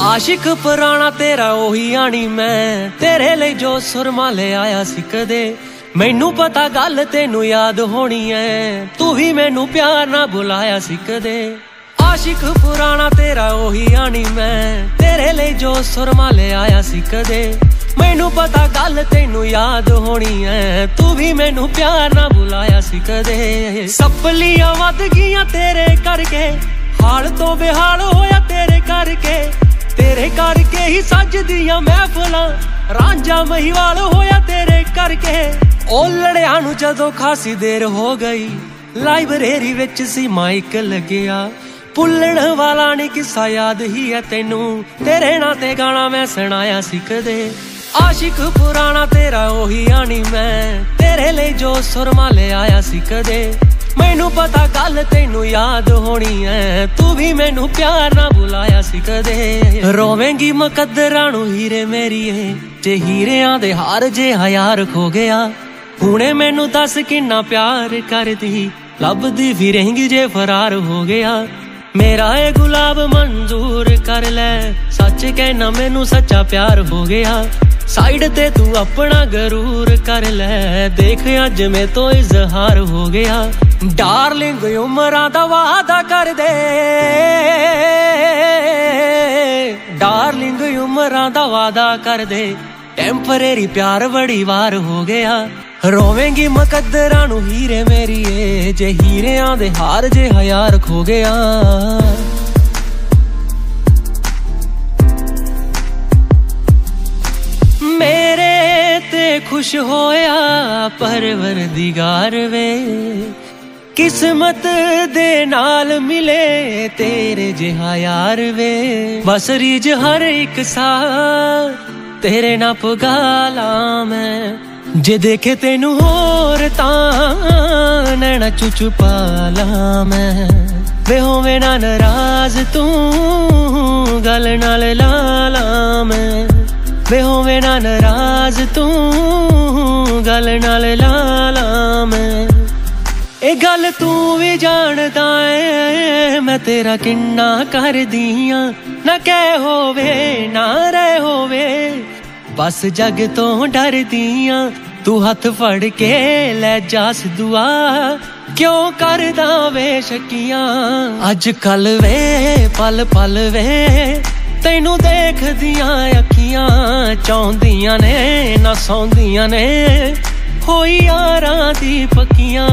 ਆਸ਼ਿਕ ਪੁਰਾਣਾ ਤੇਰਾ ਉਹੀ ਆਣੀ ਮੈਂ। ਤੇਰੇ ਲਈ ਜੋ ਸੁਰਮਾ ਲੈ ਆਇਆ ਸੀ ਕਦੇ। ਮੈਨੂੰ ਪਤਾ ਗੱਲ ਤੈਨੂੰ ਯਾਦ ਹੋਣੀ ਐ। ਤੂੰ ਵੀ ਮੈਨੂੰ ਪਿਆਰ ਨਾਲ ਬੁਲਾਇਆ ਸੀ ਕਦੇ। ਆਸ਼ਿਕ ਪੁਰਾਣਾ ਤੇਰਾ ਉਹੀ ਆਣੀ ਮੈਂ। ਤੇਰੇ ਲਈ ਜੋ ਸੁਰਮਾ ਲੈ ਆਇਆ ਸੀ ਕਦੇ। ਮੈਨੂੰ ਪਤਾ ਗੱਲ ਤੈਨੂੰ ਯਾਦ ਹੋਣੀ ਐ। ਤੂੰ ਵੀ ਮੈਨੂੰ ਪਿਆਰ ਨਾਲ ਬੁਲਾਇਆ ਸੀ ਕਦੇ। ਸੱਪਲੀਆਂ ਵੱਧ ਗਈਆਂ ਤੇਰੇ ਕਰਕੇ। ਹਾਲ ਤੋਂ ਬਿਹਾਲ ਹੋਇਆ ਤੇਰੇ ਕਰਕੇ। ਤੇਰੇ ਕਰਕੇ ਹੀ ਸੱਜਦੀਆਂ ਮਹਿਫਲਾਂ। ਰਾਂਝਾ ਮਹੀਵਾਲ ਹੋਇਆ ਤੇਰੇ ਕਰਕੇ। ਉਹ ਲੜਿਆ ਨੂੰ ਜਦੋਂ ਖਾਸੀ ਦੇਰ ਹੋ ਗਈ, ਲਾਇਬ੍ਰੇਰੀ ਵਿੱਚ ਸੀ ਮਾਈਕ ਲੱਗਿਆ। ਪੁੱਲਣ ਵਾਲਾ ਨਹੀਂ ਕਿੱਸਾ ਯਾਦ ਹੀ ਹੈ ਤੈਨੂੰ। ਤੇਰੇ ਨਾਂ ਤੇ ਗਾਣਾ ਮੈਂ ਸੁਣਾਇਆ ਸੀ ਕਦੇ। ਆਸ਼ਿਕ ਪੁਰਾਣਾ ਤੇਰਾ ਉਹੀ ਆਣੀ ਮੈਂ। ਤੇਰੇ ਲਈ ਜੋ ਸੁਰਮਾ ਲੈ ਆਇਆ ਸੀ ਕਦੇ। ਮੈਨੂੰ ਪਤਾ ਗੱਲ ਤੈਨੂੰ ਯਾਦ ਹੋਣੀ ਐ। ਤੂੰ ਵੀ ਮੈਨੂੰ ਪਿਆਰ ਨਾਲ ਬੁਲਾਇਆ ਸੀ ਕਦੇ। ਰੋਵੇਂਗੀ ਮੁਕੱਦਰਾਂ ਨੂੰ ਹੀਰੇ ਮੇਰੀਏ, ਜੇ ਹੀਰਿਆਂ ਦੇ ਹਾਰ ਜੇ ਹਯਾਰ ਖੋ ਗਿਆ। ਹੁਣੇ ਮੈਨੂੰ ਦੱਸ ਕਿੰਨਾ ਪਿਆਰ ਕਰਦੀ, ਲੱਭਦੀ ਫਿਰੇਂਗੀ ਜੇ ਫਰਾਰ ਹੋ ਗਿਆ। ਮੇਰਾ ਇਹ ਗੁਲਾਬ ਮਨਜ਼ੂਰ ਕਰ ਲੈ। ਸੱਚ ਕਹਿਣਾ, ਮੈਨੂੰ ਸੱਚਾ ਪਿਆਰ ਹੋ ਗਿਆ। ਸਾਈਡ ਤੇ ਤੂੰ ਆਪਣਾ ਗਰੂਰ ਕਰ ਲੈ। ਦੇਖ ਅੱਜ ਮੇ ਤੋਂ ਇਜ਼ਹਾਰ ਹੋ ਗਿਆ। ਡਾਰਲਿੰਗ, ਉਮਰਾਂ ਦਾ ਵਾਦਾ ਕਰ ਦੇ। ਡਾਰਲਿੰਗ, ਉਮਰਾਂ ਦਾ ਵਾਅਦਾ ਕਰ ਦੇ। ਟੈਂਪਰੇਰੀ ਪਿਆਰ ਬੜੀ ਵਾਰ ਹੋ ਗਿਆ। ਰੋਵੇਂਗੀ ਮੁਕੱਦਰਾਂ ਨੂੰ ਹੀਰੇ ਮੇਰੀਏ, ਜੇ ਹੀਰਿਆਂ ਦੇ ਹਾਰ ਜੇ ਹਯਾਰ ਖੋ ਗਿਆ। ਮੇਰੇ ਤੇ ਖੁਸ਼ ਹੋਇਆ ਪਰਵਰਦੀਗਾਰ ਵੇ, ਕਿਸਮਤ ਦੇ ਨਾਲ ਮਿਲੇ ਤੇਰੇ ਜਿਹਾ ਯਾਰ ਵੇ। ਬਸ ਰੀਜ ਹਰ ਇੱਕ ਸਾ ਤੇਰੇ ਨਾਲ ਪਗਾਲਾ ਮੈਂ। ਜੇ ਦੇਖੇ ਤੈਨੂੰ ਹੋਰ ਤਾਂ ਨੈਣਾ ਚੁਚੂ ਪਾਲਾ ਮੈਂ। ਵੇ ਹੋਵੇ ਨਾ ਨਾਰਾਜ਼ ਤੂੰ, ਗੱਲ ਨਾਲ ਲਾਲਾ ਮੈਂ। ਵੇ ਹੋਵੇ ਨਾ ਨਾਰਾਜ਼ ਤੂੰ, ਗੱਲ ਨਾਲ ਲਾਲਾ ਮੈਂ। ਇਹ ਗੱਲ ਤੂੰ ਵੀ ਜਾਣਦਾ ਏ, ਮੈਂ ਤੇਰਾ ਕਿੰਨਾ ਕਰਦੀਆਂ ਨਾ ਕਹਿ ਹੋਵੇ, ਨਾ ਰਹਿ ਹੋਵੇ। ਬਸ ਜਗ ਤੋਂ ਡਰਦੀਆਂ, ਤੂੰ ਹੱਥ ਫੜ ਕੇ ਲੈ ਜਾ ਸਿਦੂਆ ਕਿਉਂ ਕਰਦਾ ਵੇ ਸ਼ਕੀਆਂ? ਅੱਜ ਕੱਲ ਵੇ, ਪਲ ਪਲ ਵੇ, ਤੈਨੂੰ ਦੇਖਦੀਆਂ ਅੱਖੀਆਂ, ਚਾਹੁੰਦੀਆਂ ਨੇ, ਨਾ ਸੌਂਦੀਆਂ ਨੇ, ਹੋਈ ਯਾਰਾਂ ਦੀ ਪੱਕੀਆਂ।